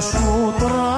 σου τραβήξει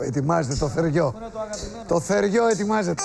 Ετοιμάζεται το θεριό. Το, το θεριό ετοιμάζεται.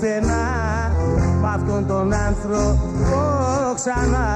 Πουθενά μ' αυτόν τον άνθρωπο ξανά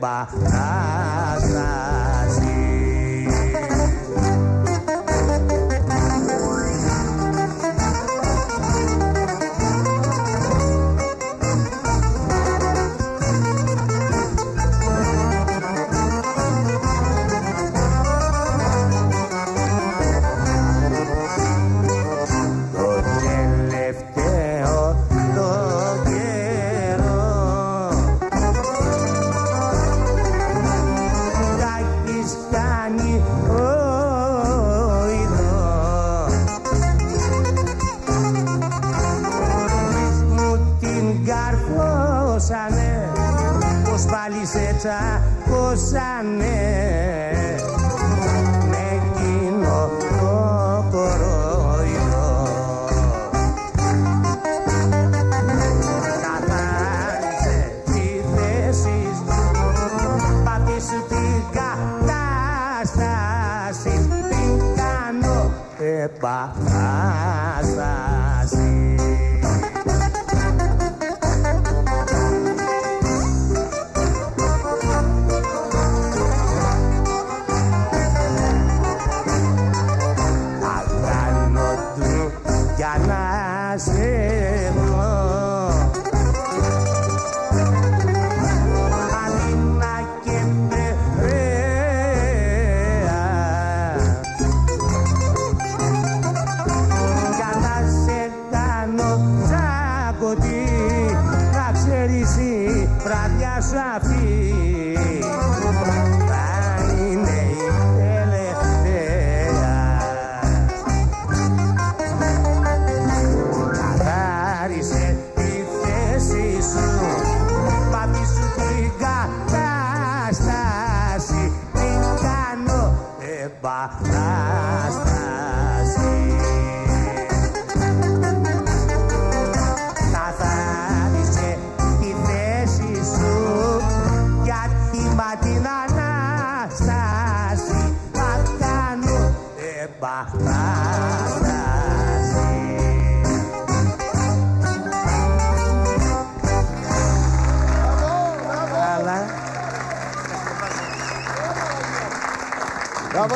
bye. 八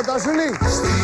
Μπράβο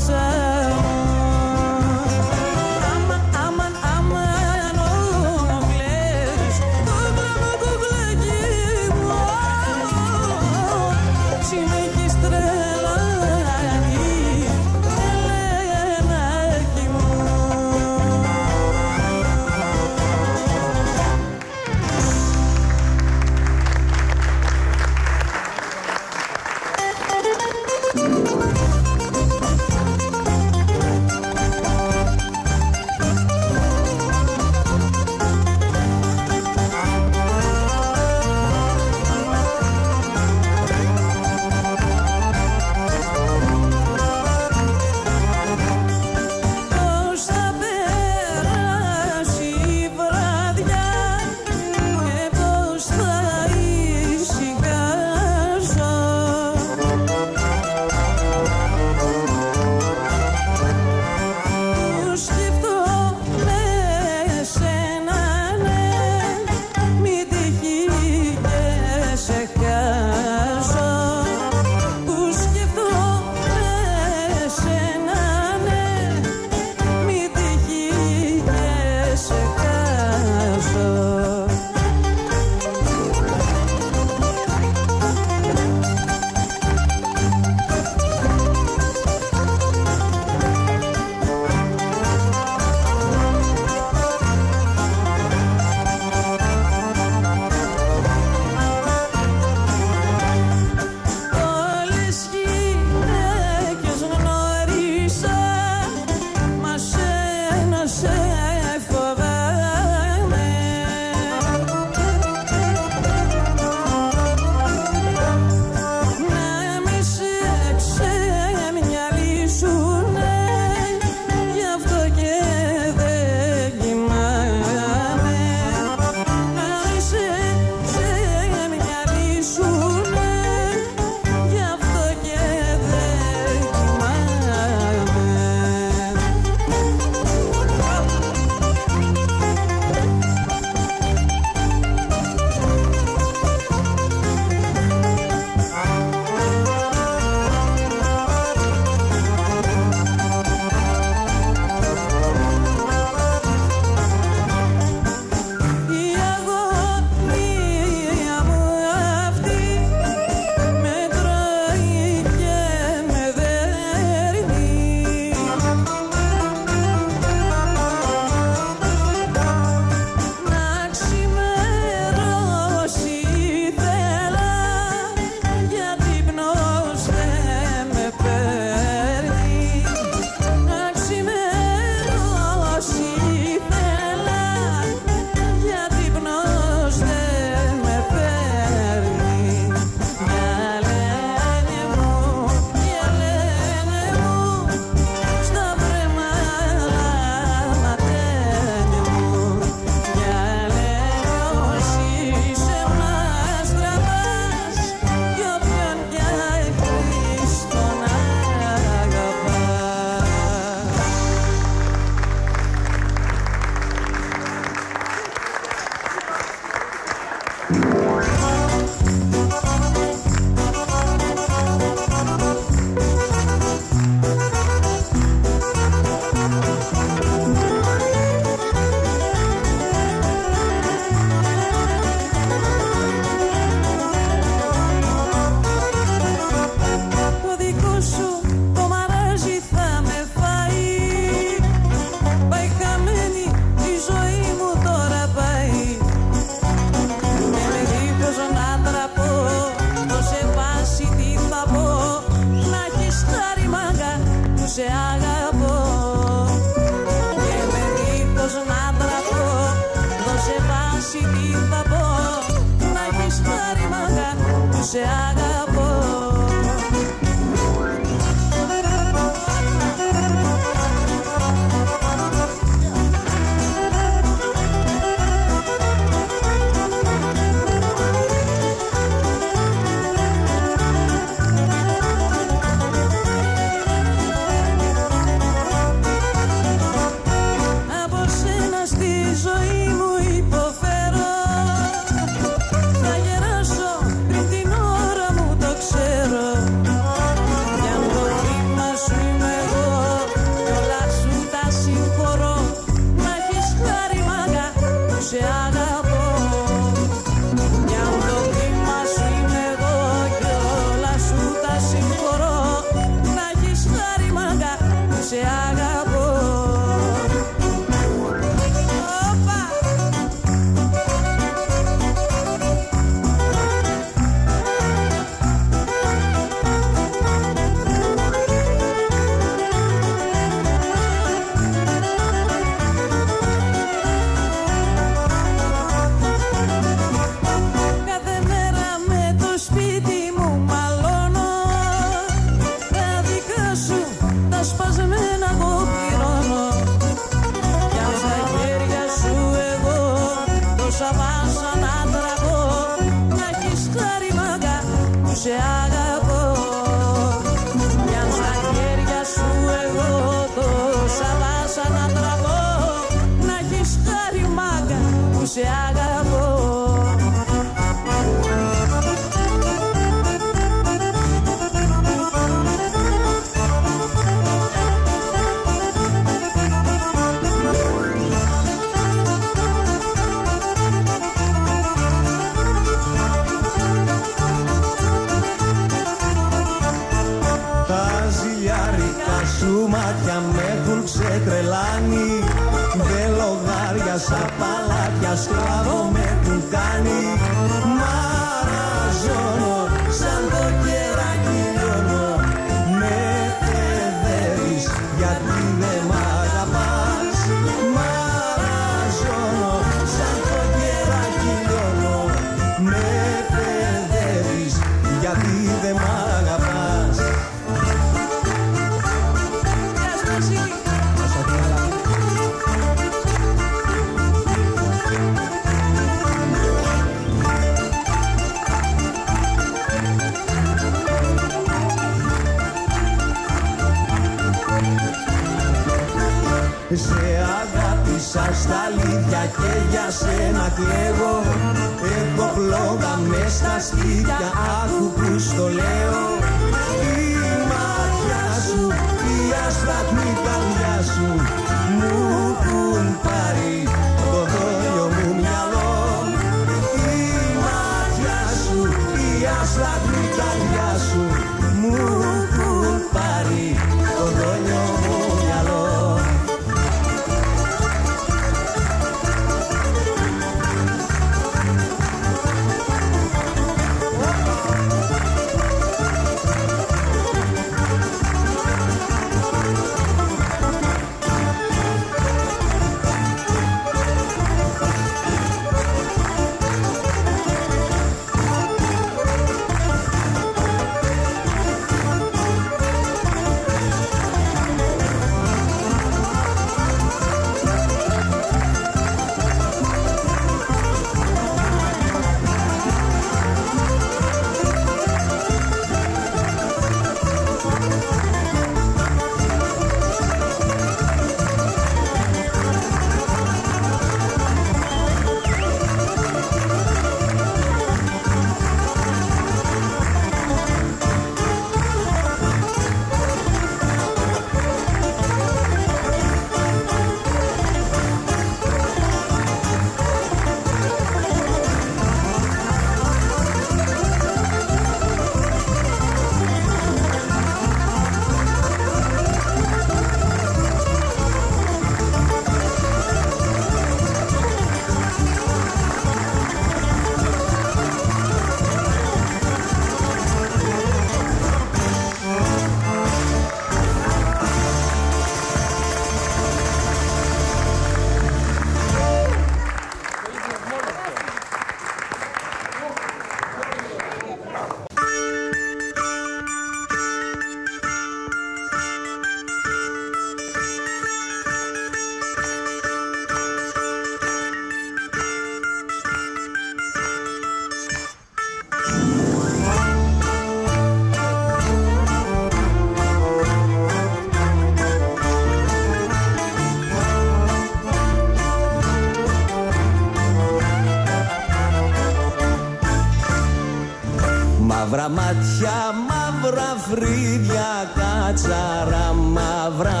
Μαύρα μάτια, μαύρα φρύδια, κάτσαρα, μαύρα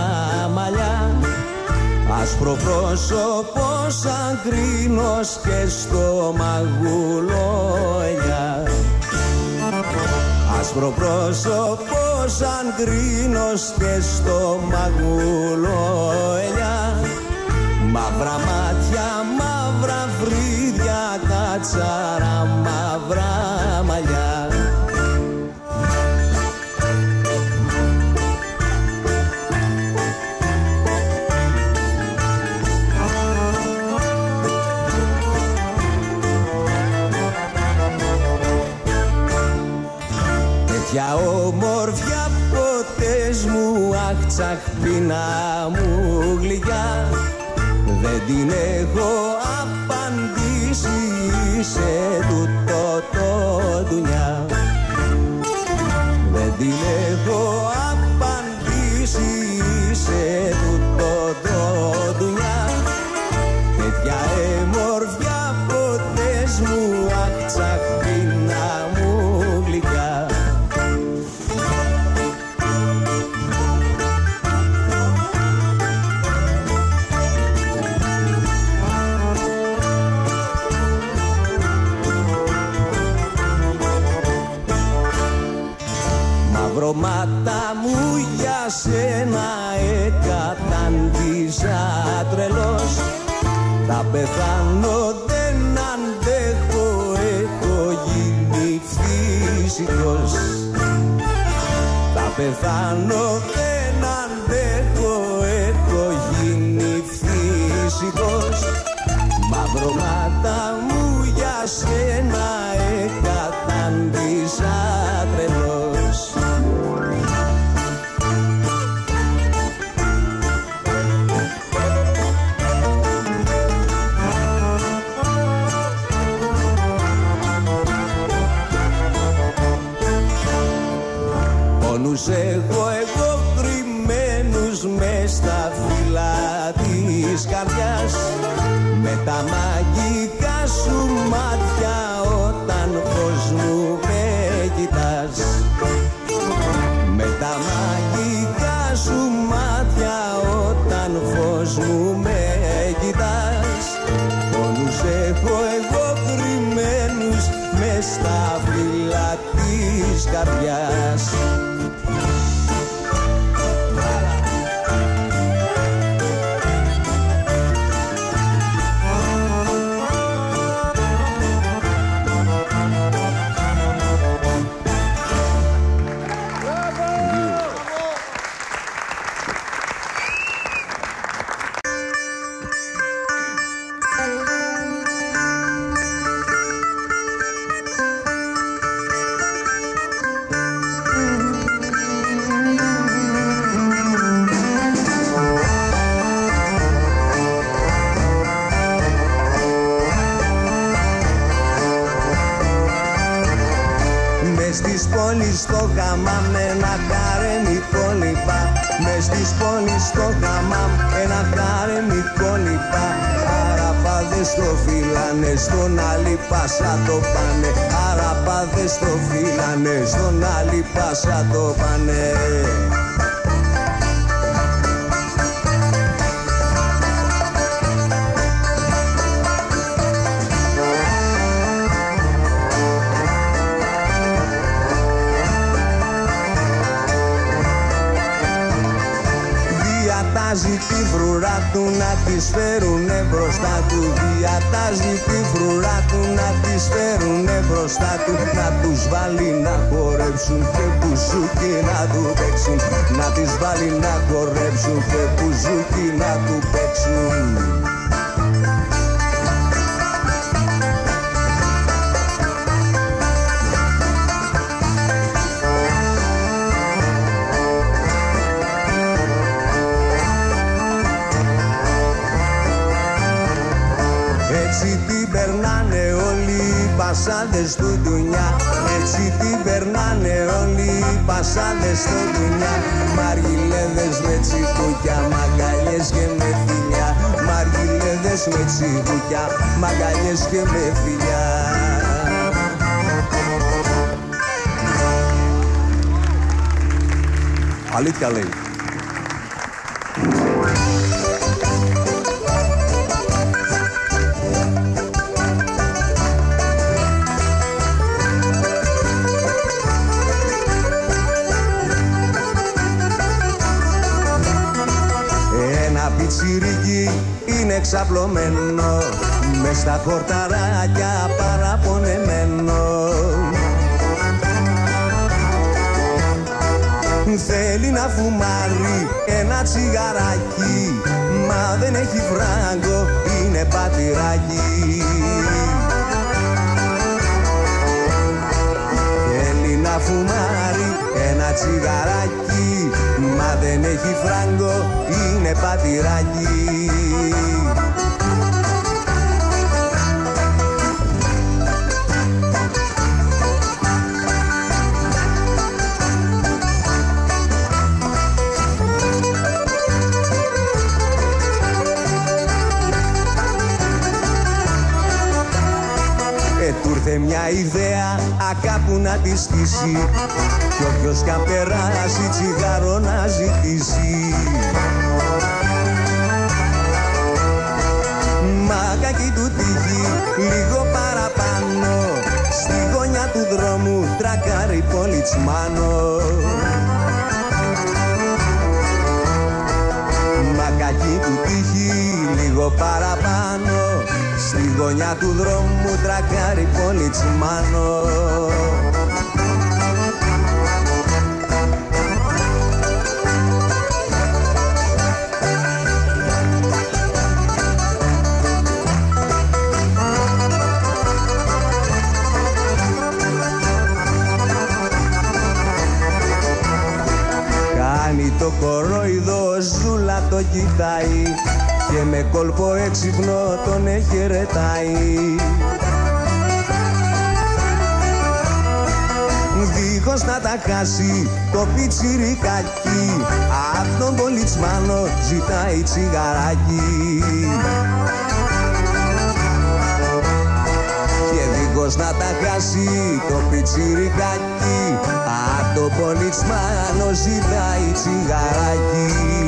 μαλλιά. Άσπρο πρόσωπο σαν κρίνος και στο μαγουλόγια Άσπρο πρόσωπο σαν κρίνος και στο μαγουλόγια Μαύρα μάτια, μαύρα φρύδια, κάτσαρα, μαύρα Τέτοια όμορφια ποτές μου αχ τσαχπίνα μου γλυκιά. Δεν την έχω απαντήσει σε τούτο το δουλειά δεν την έχω απαντήσει πεθάνω δεν αντέχω έχω γίνει φυσικός Θα πεθάνω δεν αντέχω έχω γίνει φυσικός Μαυρώματα μου Αραπάδες το φύλανε στον άλλη πάσα το πάνε. Αραπάδες το φύλανε στον άλλη πάσα το πάνε του να τη φέρουνε μπροστά του. Διατάζει τη φρουρά του να τη φέρουνε μπροστά του. Να τους βάλει να χορέψουν και μπουζούκι να του παίξουν. Να τις βάλει να χορέψουν και μπουζούκι να του παίξουν πασάδες του δουνιά Έτσι την περνάνε όλοι οι πασάδες του δουνιά Μαργιλέδες με τσιπούκια, μαγκαλιές και με φιλιά. Μαργιλέδες με τσιπούκια, μαγκαλιές και με φιλιά. Αλήθεια λέει. Είναι εξαπλωμένο μες στα χορταράκια παραπονεμένο. Θέλει να φουμάρει ένα τσιγαράκι Μα δεν έχει φράγκο, είναι πατηράκι. Θέλει να φουμάρει ένα τσιγαράκι Μα δεν έχει φράγκο, είναι πατηράκι ακάπου να τη στήσει. Κι όποιος κι αν περάσει τσιγάρο να ζητήσει. Μα κακή του τύχη λίγο παραπάνω. Στη γωνιά του δρόμου τρακάρει πολιτσμάνο Μα κακή του τύχη λίγο παραπάνω. Στη γωνιά του δρόμου τρακάρει πολιτσμάνο Κάνει το κορόιδο, ζούλα το κοιτάει και με κόλπο έξυπνο τον εχαιρετάει. Δίχως να τα χάσει το πιτσιρικάκι Απ' τον πολιτσμάνο ζητάει τσιγαράκι Και δίχως να τα χάσει το πιτσιρικάκι Απ' τον πολιτσμάνο ζητάει τσιγαράκι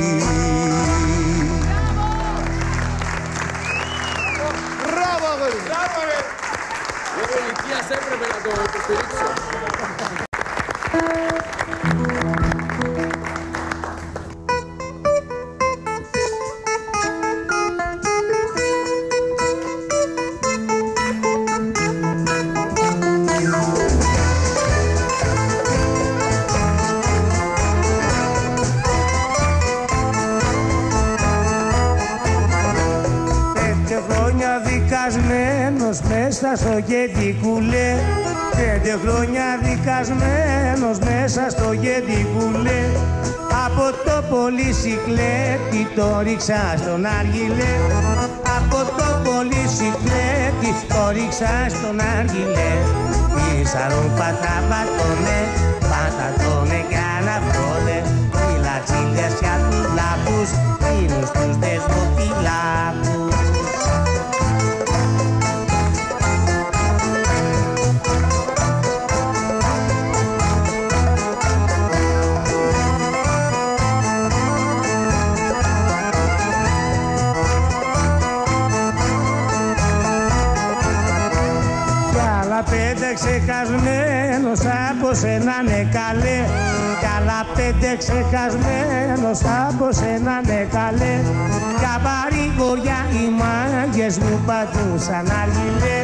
δικασμένος μέσα στο γεντικούλε Από το πολυσικλέτη το ρίξα στον άργιλε Από το πολυσικλέτη το ρίξα στον άργιλε Ήσαρον πατραπατώνε, πατατώνε κι αναφώνε Οι λατσίλες για τους λάπους, εκείνους τους δεσμοφυλάπους ξεχασμένος από σένα ναι καλέ. Κι άλλα πέντε ξεχασμένος από σένα ναι καλέ. Για παρηγοριά οι μάγκες μου πατούσαν αργιλέ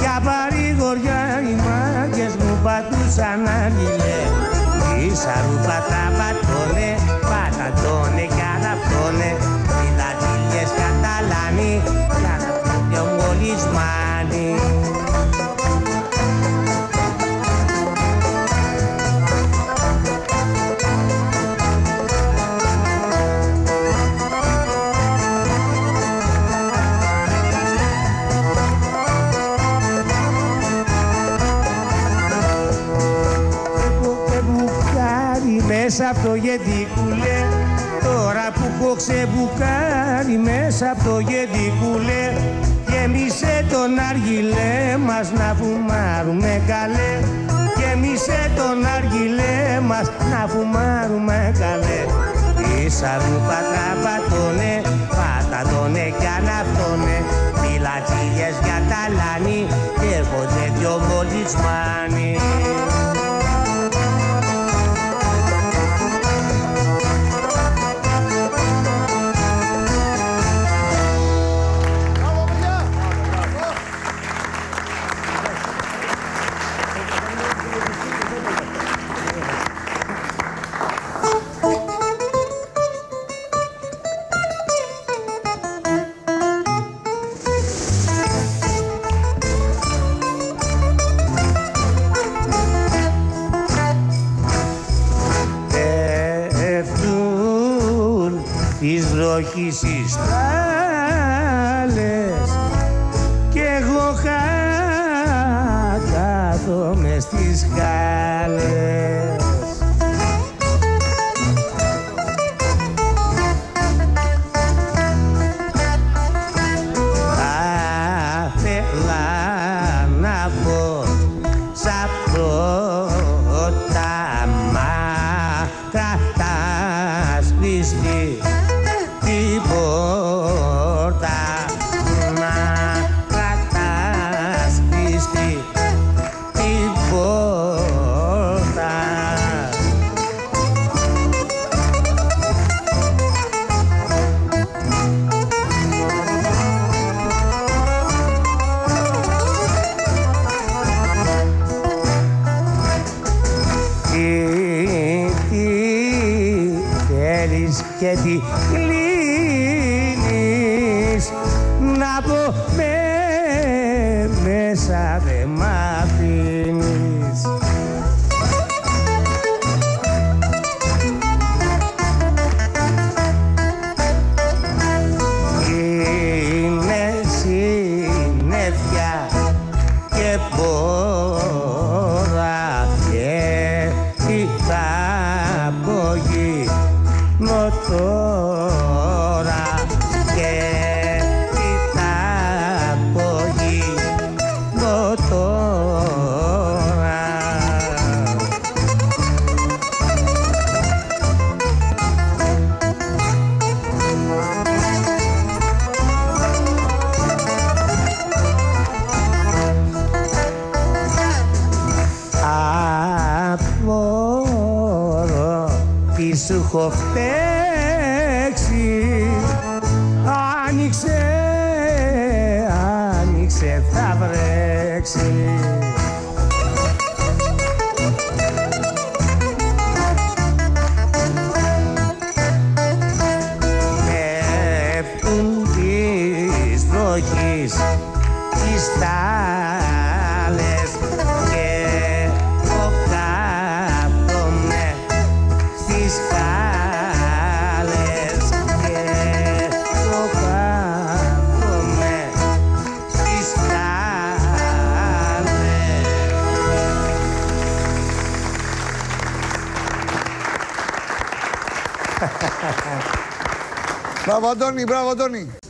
Για παρηγοριά οι μάγκες μου πατούσαν αργιλέ Ίσα ρούπα τα πατώνε, πατατώνε κι αναφτώνε Φιλατήλιες καταλάνει, κι αναφτώνε ο μολυσμάνι. και μπουκάρι μέσα από το γεντικούλε Τώρα που έχω ξεμπουκάρι μέσα από το γεντικούλε Γέμισε τον αργιλέ μας να φουμάρουμε καλέ. Γέμισε τον αργιλέ μας να φουμάρουμε καλέ. Ίσα του πατραπατώνε, πατατώνε κι αναυτώνε. Φυλατσίλιες για τα λάνη και έρχονται δυο βολισμάνοι τις thought Αντώνη, μπράβο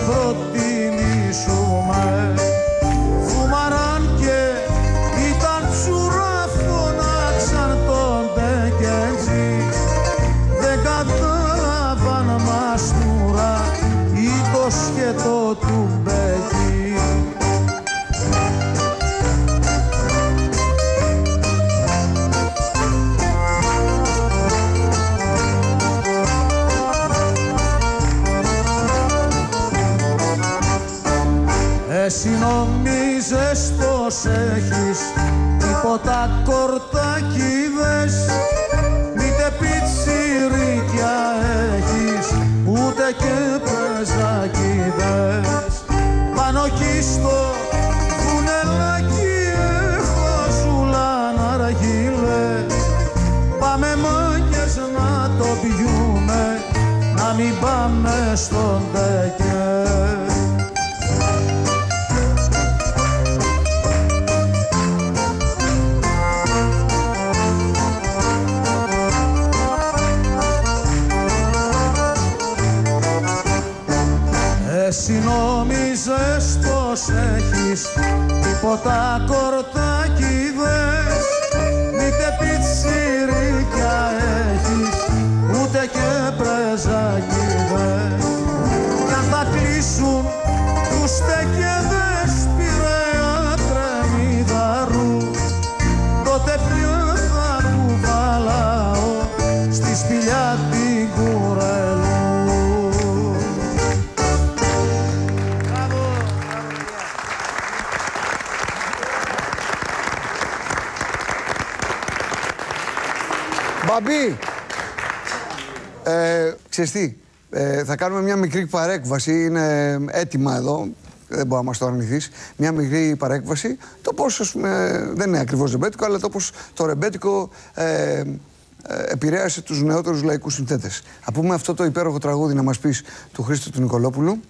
θα takor τίποτα κορτακίδες ξέρεις τι, ε, θα κάνουμε μια μικρή παρέκβαση, είναι έτοιμα εδώ, δεν μπορεί να μας το αρνηθείς, μια μικρή παρέκβαση, το πώς, ας πούμε, δεν είναι ακριβώς ρεμπέτικο, αλλά το πώς το ρεμπέτικο ε, ε, επηρέασε τους νεότερους λαϊκούς συνθέτες. Θα πούμε αυτό το υπέροχο τραγούδι να μας πεις του Χρήστο του Νικολόπουλου,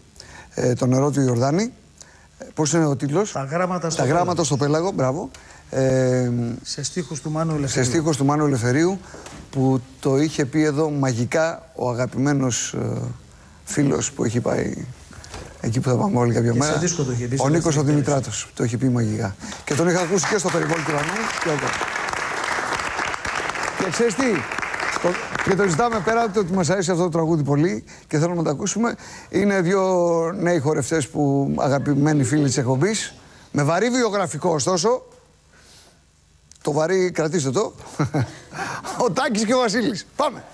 ε, το νερό του Ιορδάνη, Ε, πώς είναι ο τίτλος; Τα γράμματα στο Τα γράμματα στο πέλαγο, μπράβο. Ε, Σε στίχους του Μάνου σε Ελευθερίου. στίχος του Μάνου Ελευθερίου που το είχε πει εδώ μαγικά ο αγαπημένος ε, φίλος που έχει πάει εκεί που θα πάμε όλοι κάποια Και σε μέρα. δίσκο το είχε πει, Ο στο Νίκος ο δεύτερο Δημητράτος. Το έχει πει μαγικά. Και τον είχα ακούσει και στο περιβόλι του Ρανού και εδώ. Και ξέρεις τι, το, και το ζητάμε πέρα από το ότι μας αρέσει αυτό το τραγούδι πολύ και θέλουμε να το ακούσουμε. Είναι δύο νέοι χορευτές που αγαπημένοι φίλοι της εκπομπής. Με βαρύ βιογραφικό ωστόσο. Το βαρύ κρατήστε το. ο Τάκης και ο Βασίλης. Πάμε.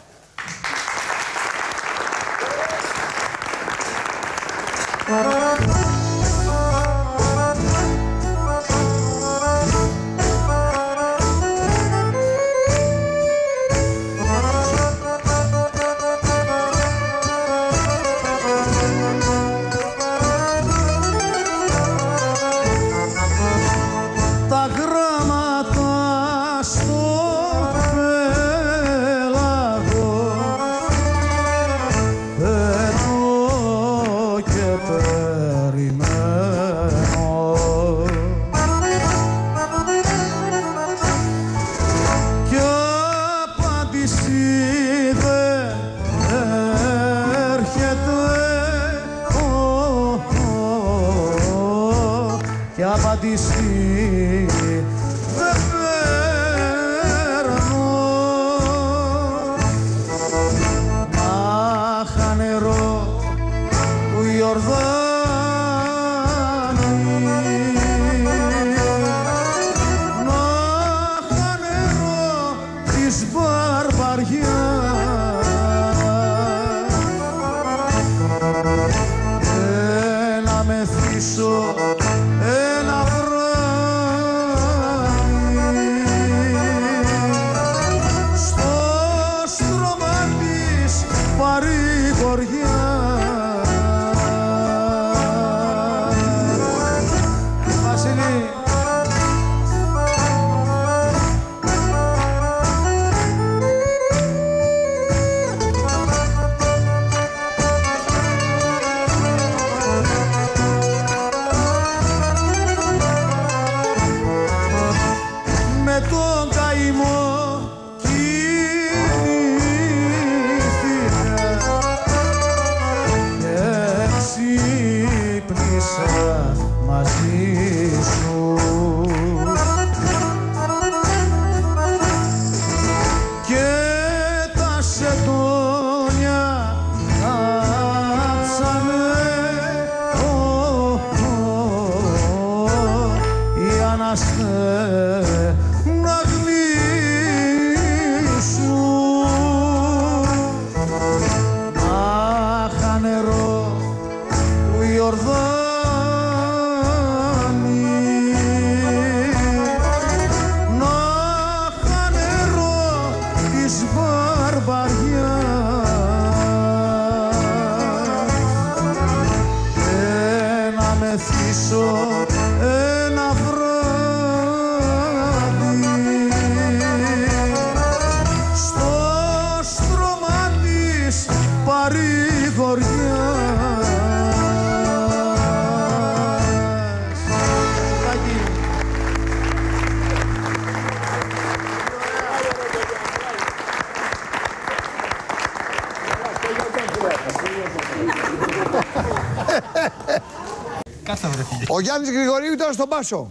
Ο Γιάννης Γρηγορίου ήταν στον Πάσο.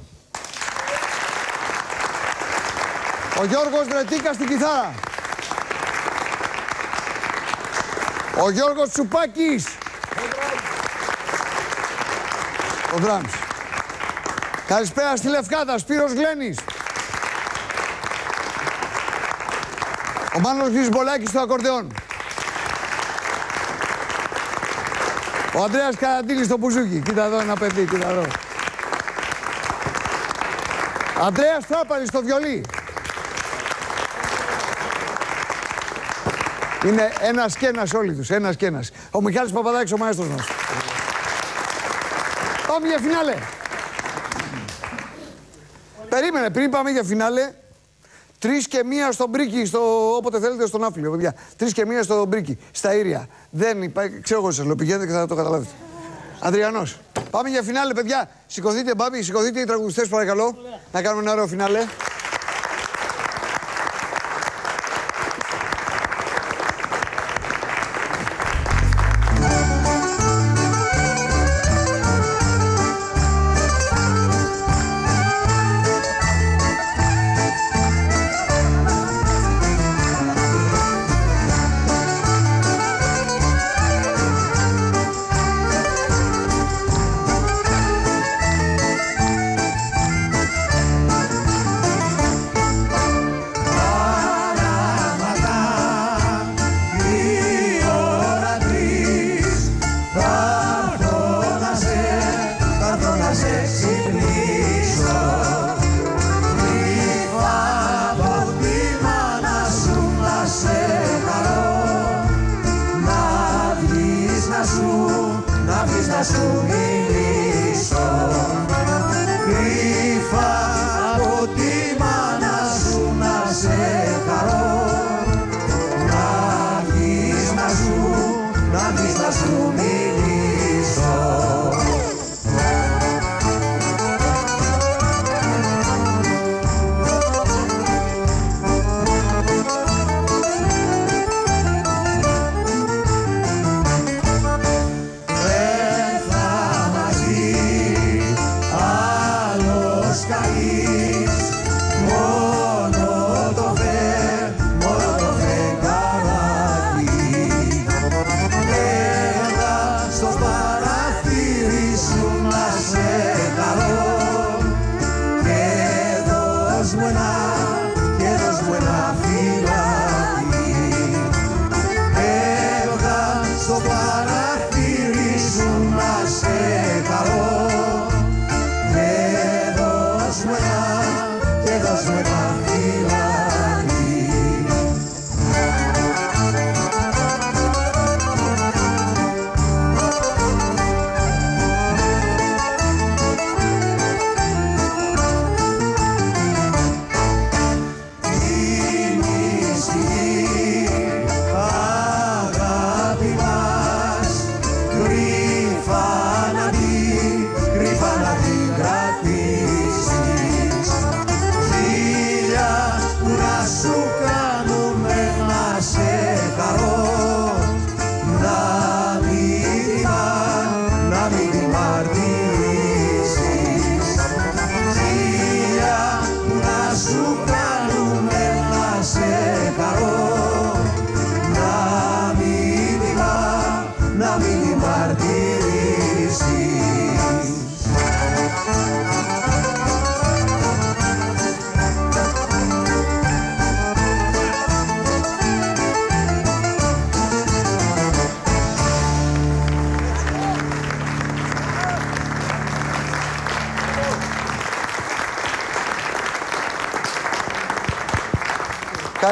Ο Γιώργος Δρετίκα στην κιθάρα. Ο Γιώργος Τσουπάκης. Ο Δράμς. Καλησπέρα στη Λευκάδα, Σπύρος Γλένης. Ο Μάνος Γρυσμπολάκης στο ακορντεόν. Ο Ανδρέας Καραντήλης στο μπουζούκι. Κοίτα εδώ ένα παιδί, κοίτα εδώ. Ανδρέας Τράπαλης στο βιολί. Είναι ένας και ένας όλοι τους, ένας και ένας. Ο Μιχάλης Παπαδάκης, ο μαέστρος μας. Πάμε για φινάλε. Περίμενε, πριν πάμε για φινάλε, Τρεις και μία στον Μπρίκι, στο, όποτε θέλετε στον Άφλιο, παιδιά. Τρεις και μία στον Μπρίκι, στα Ήρια. Δεν υπάρχει, ξέρω εγώ σα λέω, πηγαίνετε και θα το καταλάβετε. Αδριανό. Πάμε για φινάλε, παιδιά. Σηκωθείτε, μπάμπι, σηκωθείτε οι τραγουδιστές, παρακαλώ. Να κάνουμε ένα ωραίο φινάλε.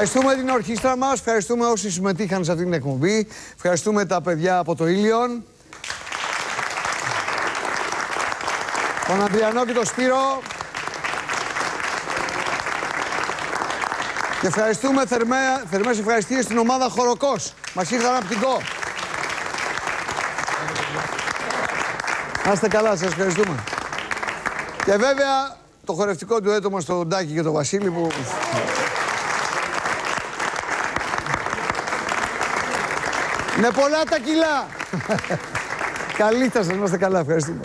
Ευχαριστούμε την ορχήστρα μας, ευχαριστούμε όσοι συμμετείχαν σε αυτήν την εκπομπή, ευχαριστούμε τα παιδιά από το Ήλιον, τον Ανδριανό και τον Σπύρο και ευχαριστούμε θερμέ, θερμές ευχαριστίες στην ομάδα Χοροκός. Μας ήρθαν από την ΚΟ. Να είστε καλά, σας ευχαριστούμε. Και βέβαια το χορευτικό του έτομα στον Τάκη και τον Βασίλη που... Είναι πολλά τα κιλά. Καλή σας, να είστε καλά, ευχαριστούμε.